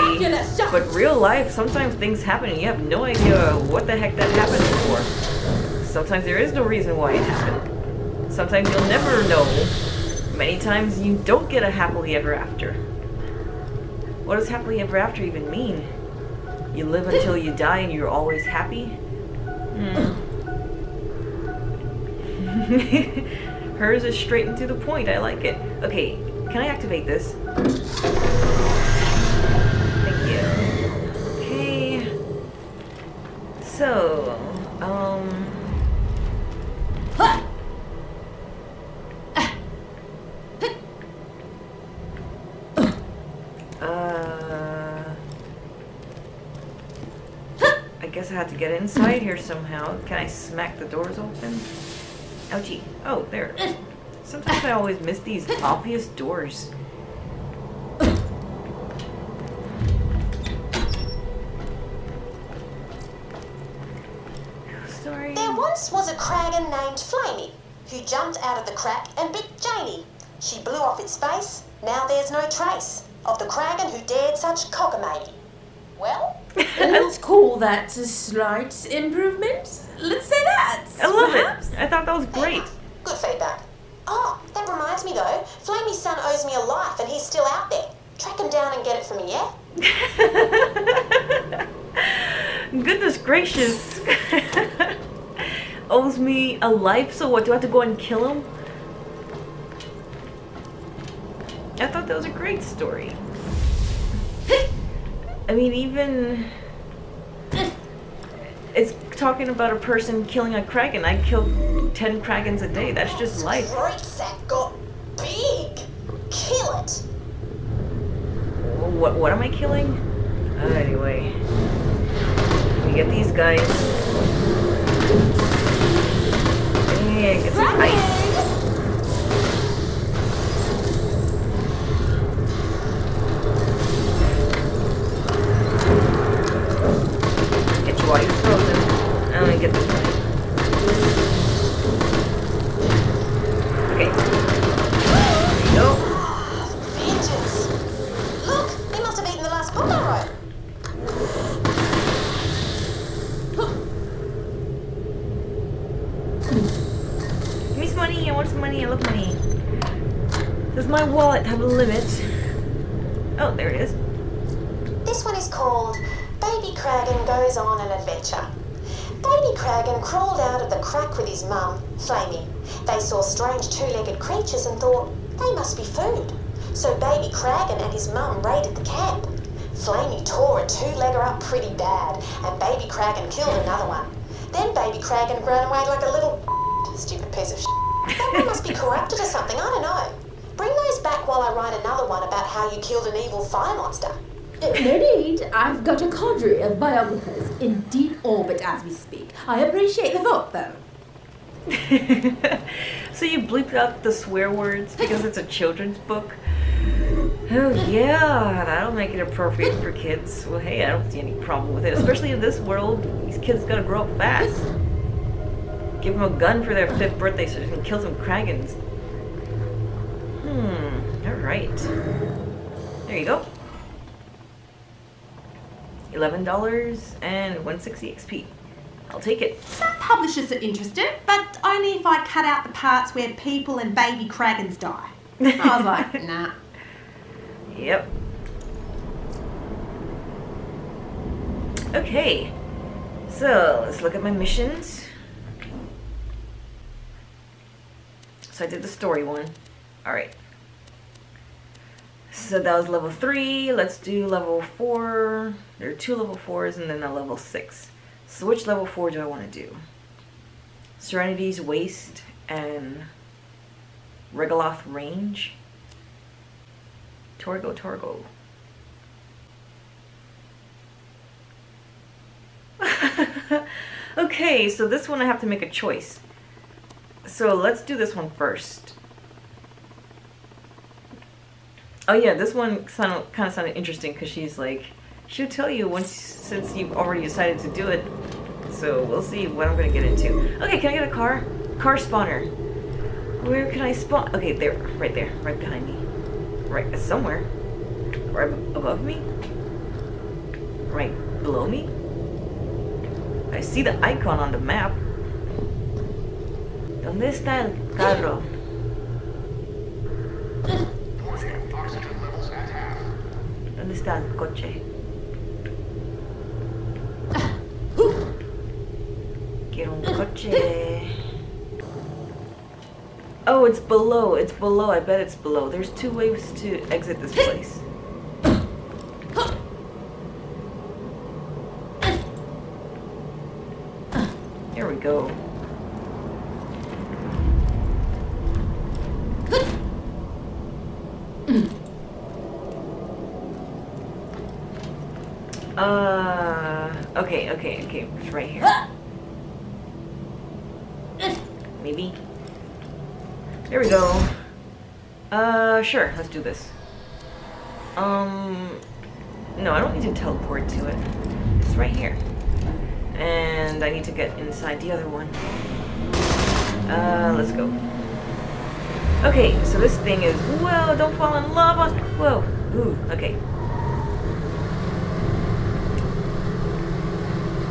But real life, sometimes things happen and you have no idea what the heck that happened for. Sometimes there is no reason why it happened. Sometimes you'll never know. Many times you don't get a happily ever after. What does happily ever after even mean? You live until you die and you're always happy? Hmm. Hers is straight and to the point. I like it. Okay, can I activate this? Thank you. Okay. So, um. Uh. Had to get inside here somehow. Can I smack the doors open? Ouchie. Oh, there. Sometimes I always miss these obvious doors. Story. There once was a Kraggon named Flamey, who jumped out of the crack and bit Janey. She blew off its face. Now there's no trace of the Kraggon who dared such cockamamie. Well, Let's call that a slight improvement. Let's say that. I love perhaps. it. I thought that was great. good feedback. Oh, that reminds me though, Flamey's son owes me a life and he's still out there. Track him down and get it for me, yeah? Goodness gracious. Owes me a life, so what? Do I have to go and kill him? I thought that was a great story. I mean, even. It's talking about a person killing a kraggon. I kill 10 kraggons a day. That's just life. Sack got big. Kill it. What, what am I killing? Uh, anyway. We get these guys. Yeah, get some ice. Get your while you're frozen. I'm gonna get this one. Okay. There you go. Vengeance. Look, he must have eaten the last book I wrote. Give me some money. I want some money. I love money. Does my wallet have a limit? Oh, there it is. This one is called Baby Kraggon Goes on an Adventure. Baby Kraggon crawled out of the crack with his mum, Flamey. They saw strange two-legged creatures and thought they must be food. So Baby Kraggon and his mum raided the camp. Flamey tore a two-legger up pretty bad, and Baby Kraggon killed another one. Then Baby Kraggon ran away like a little stupid piece of shit. That one must be corrupted or something, I don't know. Bring those back while I write another one about how you killed an evil fire monster. Uh, No need. I've got a cadre of biographers in deep orbit as we speak. I appreciate the thought, though. so you bleeped out the swear words because it's a children's book? Oh yeah, that'll make it appropriate for kids. Well, hey, I don't see any problem with it, especially in this world. These kids gotta grow up fast. Give them a gun for their fifth birthday so they can kill some kraggons. Hmm. All right. There you go. Eleven dollars and one sixty XP. I'll take it. Some publishers are interested, but only if I cut out the parts where people and baby kraggons die. I was like, nah. Yep. Okay. So let's look at my missions. So I did the story one. Alright. So that was level three. Let's do level four. There are two level fours and then a level six. So which level four do I want to do? Serenity's Waste and Regolith Range. Torgo Torgo. okay, so this one I have to make a choice. So let's do this one first. Oh yeah, this one sound, kind of sounded interesting because she's like, she'll tell you once since you've already decided to do it. So we'll see what I'm gonna get into. Okay, can I get a car? Car spawner. Where can I spawn? Okay, there, right there, right behind me. Right, somewhere. Right above me? Right below me? I see the icon on the map. ¿Dónde está el carro? ¿Dónde está el coche? Coche. Oh, it's below. It's below. I bet it's below. There's two ways to exit this place. Here we go. Uh, okay, okay, okay. It's right here. Maybe. There we go. Uh, sure. Let's do this. Um, no, I don't need to teleport to it. It's right here. And I need to get inside the other one. Uh, let's go. Okay, so this thing is, whoa, don't fall in lava. Whoa, ooh, okay.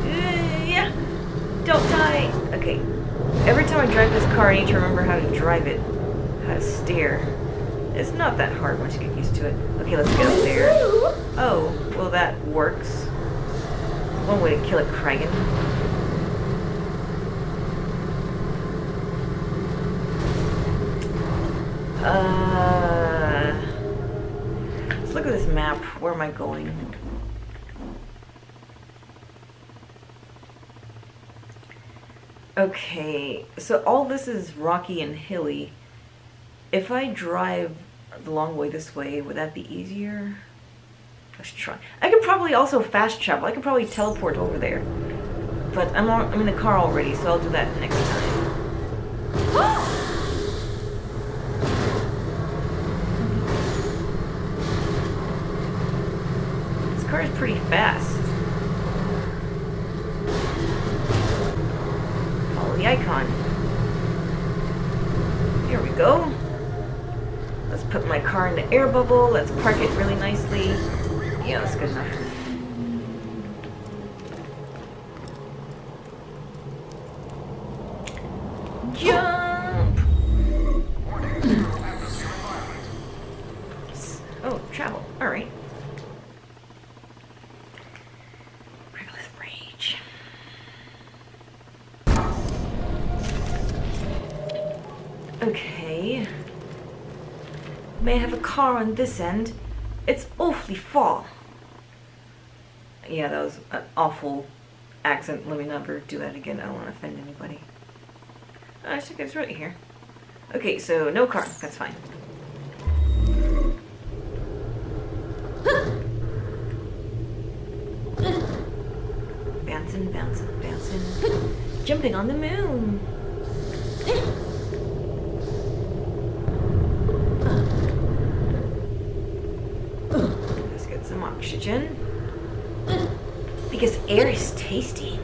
Uh, yeah, don't die. Okay, every time I drive this car, I need to remember how to drive it, how to steer. It's not that hard once you get used to it. Okay, let's get up there. Oh, well that works. One way to kill a Kraggon. Uh, let's look at this map. Where am I going? Okay, so all this is rocky and hilly. If I drive the long way this way, would that be easier? Let's try. I could probably also fast travel. I could probably teleport over there. But I'm, on, I'm in the car already, so I'll do that next time. This car is pretty fast. Follow the icon. Here we go. Let's put my car in the air bubble. Let's park it really nicely. Yeah, that's good enough. Car on this end? It's awfully far. Yeah, that was an awful accent. Let me never do that again. I don't want to offend anybody. Oh, I think it's right here. Okay, so no car. That's fine. bouncing, bouncing, bouncing. Jumping on the moon. Let's get some oxygen. Because air is tasty.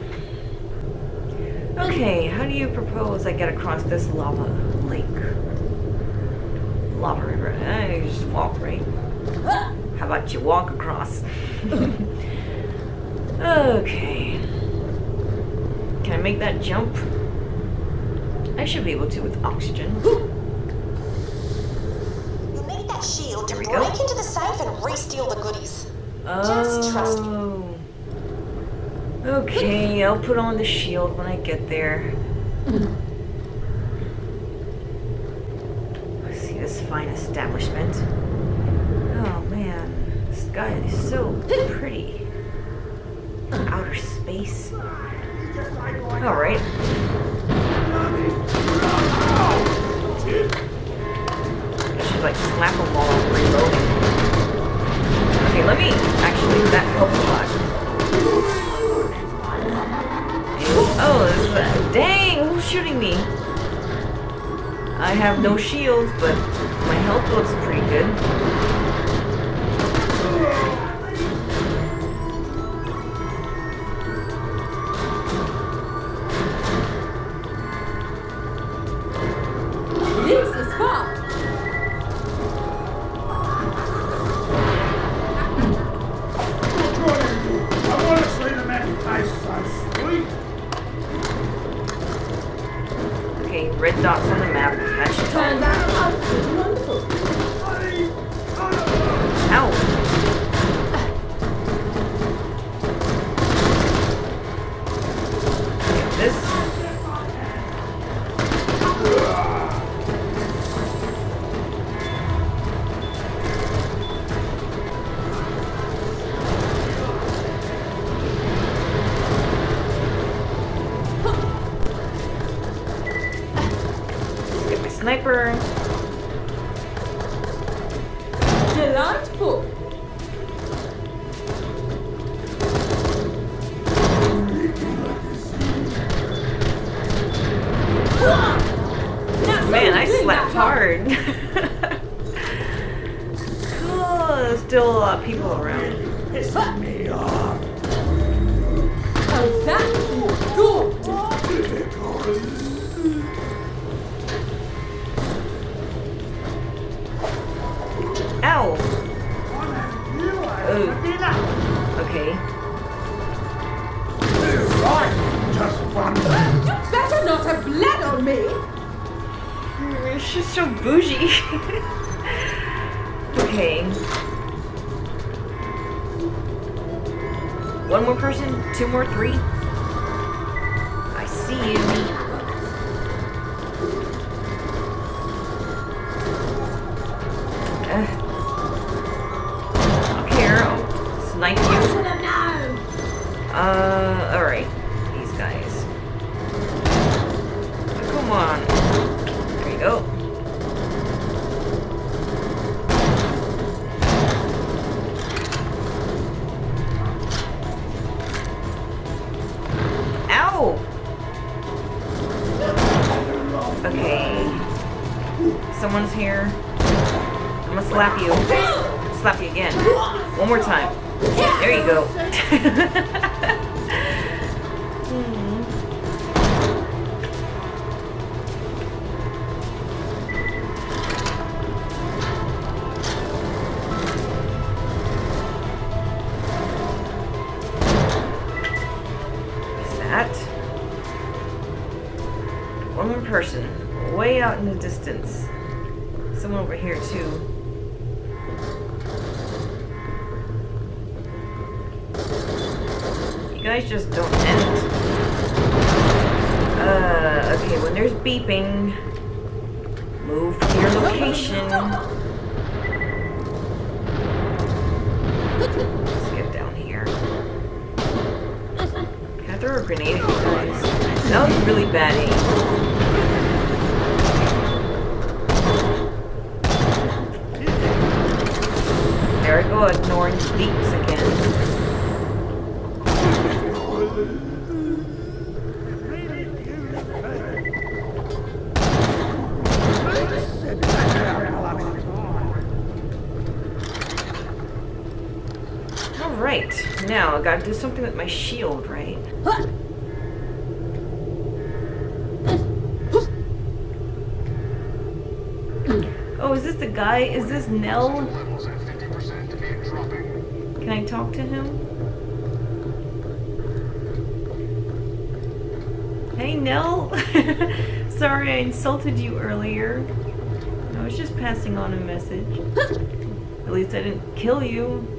Okay, how do you propose I get across this lava lake? Lava river. I just walk, right? How about you walk across? okay. Can I make that jump? I should be able to with oxygen. You'll need that shield to break go. into the safe and re-steal the goodies. Just trust me. Oh. Okay, I'll put on the shield when I get there. now I gotta do something with my shield, right? Oh, is this the guy? Is this Nel? Levels at 50% and dropping. Can I talk to him? Hey, Nel. Sorry I insulted you earlier. I was just passing on a message. At least I didn't kill you.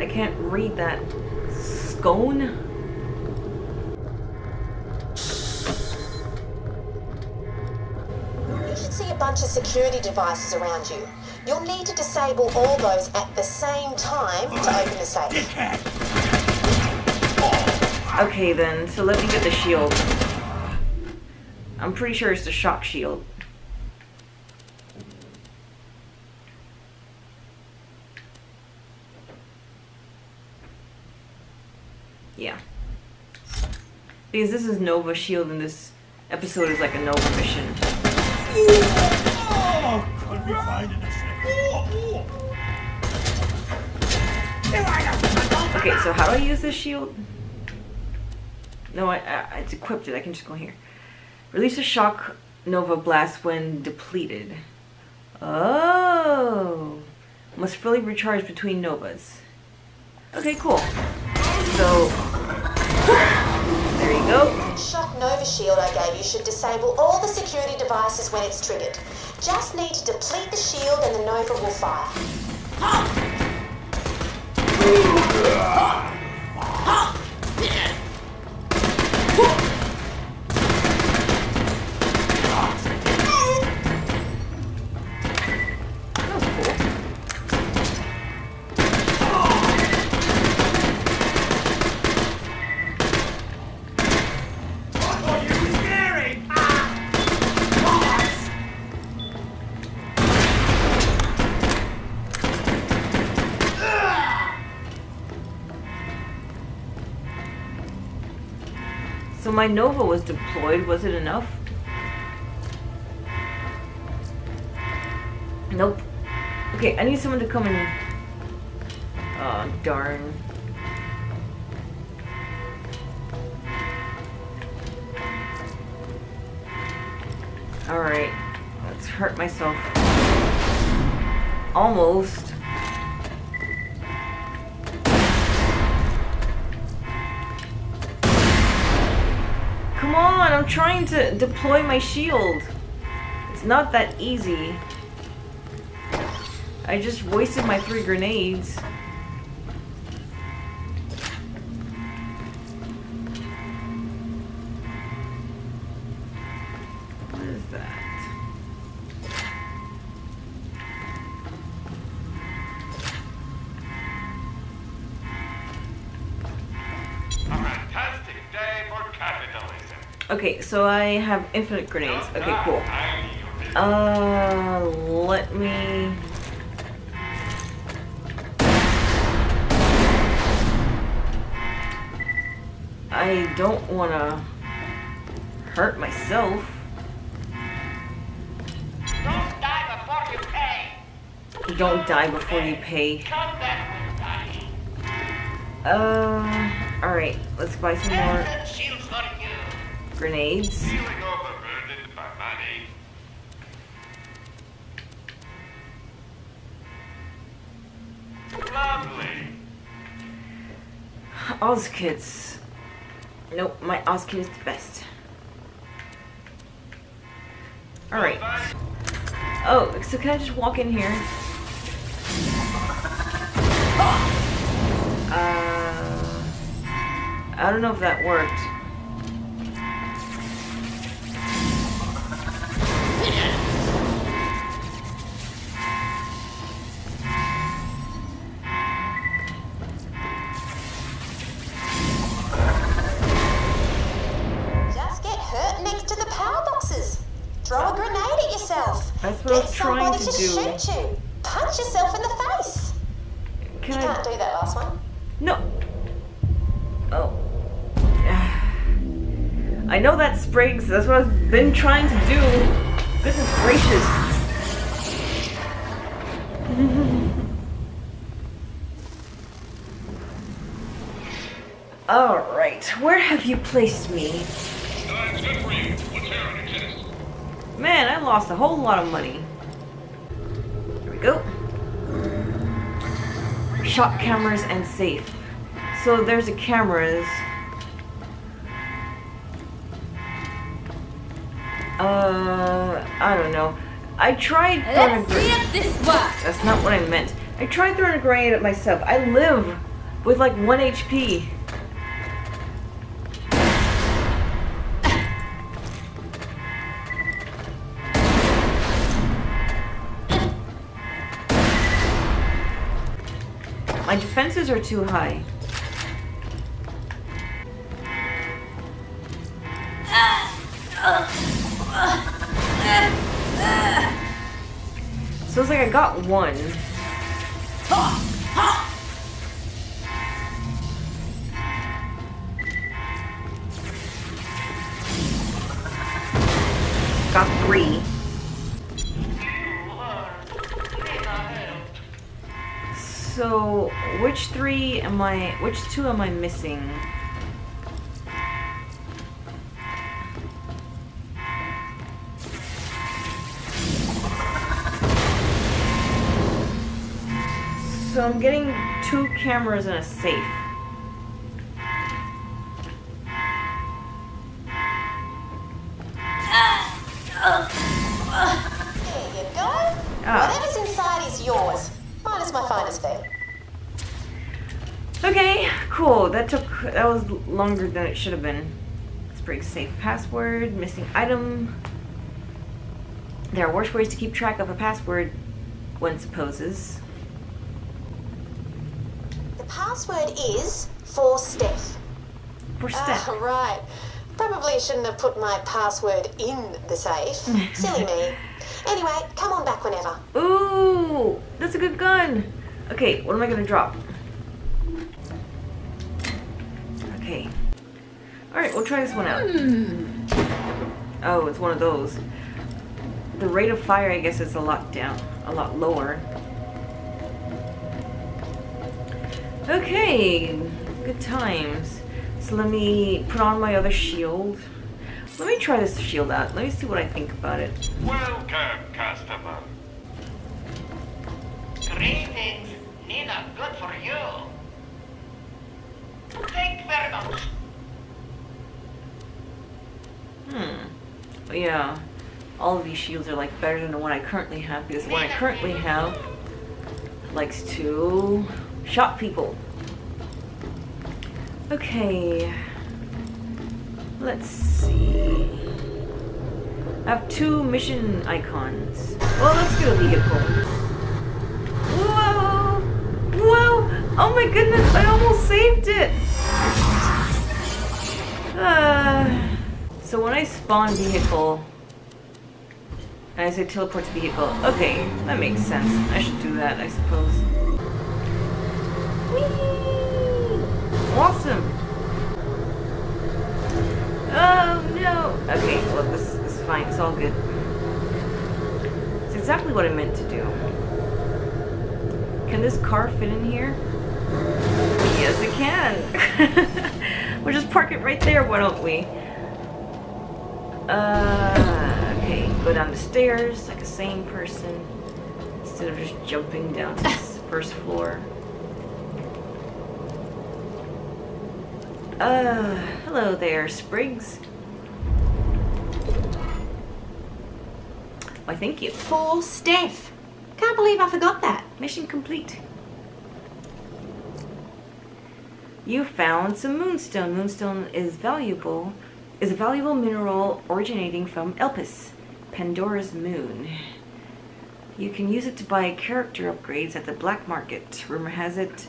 I can't read that. Scone? You should see a bunch of security devices around you. You'll need to disable all those at the same time to open the safe. Okay then, so let me get the shield. I'm pretty sure it's the shock shield. Yeah. Because this is Nova shield and this episode is like a Nova mission. Oh, could we find it? Okay, so how do I use this shield? No, I, I it's equipped it. I can just go here. Release a shock nova blast when depleted. Oh, must fully recharge between novas. Okay, cool. So there you go. Shock Nova Shield I gave you should disable all the security devices when it's triggered. Just need to deplete the shield and the Nova will fire. That my nova was deployed. Was it enough? Nope. Okay, I need someone to come and. Oh darn. Alright. Let's hurt myself. Almost. I'm trying to deploy my shield. It's not that easy. I just wasted my three grenades. So I have infinite grenades. Okay, cool. I knew your business. Uh, let me. I don't want to hurt myself. Don't die before you pay. Don't die before you pay. Come back with money. Uh, alright, let's buy some more grenades. Feeling overburdened by money. Lovely. Oz kits. Nope, my Oz kit is the best. Alright. Oh, so can I just walk in here? Uh, I don't know if that worked. That's what I've been trying to do. Goodness gracious. Alright, where have you placed me? Man, I lost a whole lot of money. Here we go. Shot cameras and safe. So there's the cameras. Uh, I don't know. I tried throwing Let's see if this works. That's not what I meant. I tried throwing a grenade at myself. I live with like one HP. My defenses are too high. I got one. Got three. So which three am I? Which two am I missing? So I'm getting two cameras in a safe. There you go. Ah. Whatever's inside is yours. Minus my finder's fee. Okay, cool. That took that was longer than it should have been. Sprig safe password, missing item. There are worse ways to keep track of a password, one supposes. Password is for Steph. For Steph. Ah, right. Probably shouldn't have put my password in the safe. Silly me. Anyway, come on back whenever. Ooh, that's a good gun. Okay, what am I gonna drop? Okay. Alright, we'll try this one out. Oh, it's one of those. The rate of fire, I guess, is a lot down, a lot lower. Okay, good times. So let me put on my other shield. Let me try this shield out. Let me see what I think about it. Welcome, customer. Greetings. Nina, good for you. Thank you very much. Hmm. But yeah, all of these shields are like better than the one I currently have because the one I currently have likes to shot people. Okay. Let's see. I have two mission icons. Well, let's get a vehicle. Whoa! Whoa! Oh my goodness, I almost saved it! Uh, so when I spawn vehicle, and I say teleport to vehicle, okay, that makes sense. I should do that, I suppose. Whee! Awesome! Oh no! Okay, well this, is fine, it's all good. It's exactly what I meant to do. Can this car fit in here? Yes, it can! we'll just park it right there, why don't we? Uh, okay, go down the stairs like a sane person instead of just jumping down to this first floor. Uh, hello there, Spriggs. Why, thank you. For Steph. Can't believe I forgot that. Mission complete. You found some moonstone. Moonstone is valuable, is a valuable mineral originating from Elpis, Pandora's moon. You can use it to buy character upgrades at the black market. Rumor has it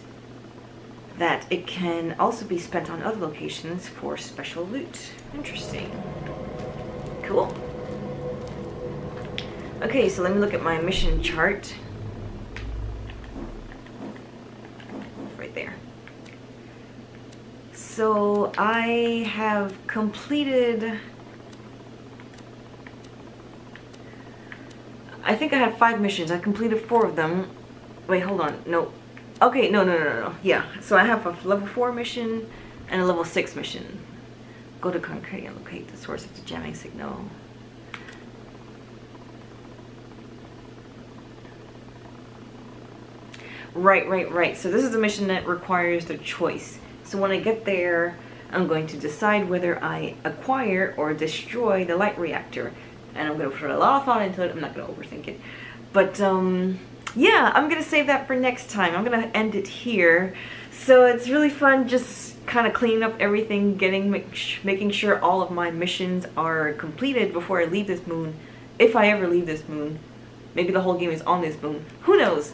that it can also be spent on other locations for special loot. Interesting. Cool. Okay, so let me look at my mission chart. Right there. So I have completed I think I had five missions. I completed four of them. Wait, hold on. No. Okay, no, no, no, no. Yeah. So I have a level four mission and a level six mission. Go to Concrete and locate the source of the jamming signal. Right, right, right. So this is a mission that requires the choice. So when I get there, I'm going to decide whether I acquire or destroy the light reactor. And I'm going to put a lot of thought into it. I'm not going to overthink it. But, um, yeah, I'm to save that for next time. I'm to end it here. So it's really fun just kind of cleaning up everything, getting, making sure all of my missions are completed before I leave this moon. If I ever leave this moon. Maybe the whole game is on this moon. Who knows?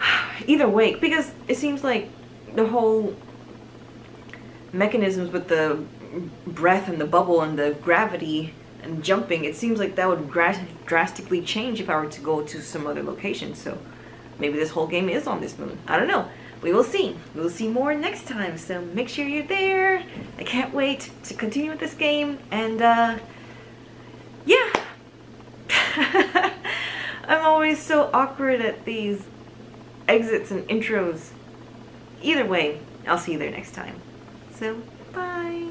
Either way, because it seems like the whole mechanisms with the breath and the bubble and the gravity and jumping, it seems like that would drastically change if I were to go to some other location. So maybe this whole game is on this moon. I don't know. We will see. We will see more next time. So make sure you're there. I can't wait to continue with this game. And uh, yeah. I'm always so awkward at these exits and intros. Either way, I'll see you there next time. So, bye.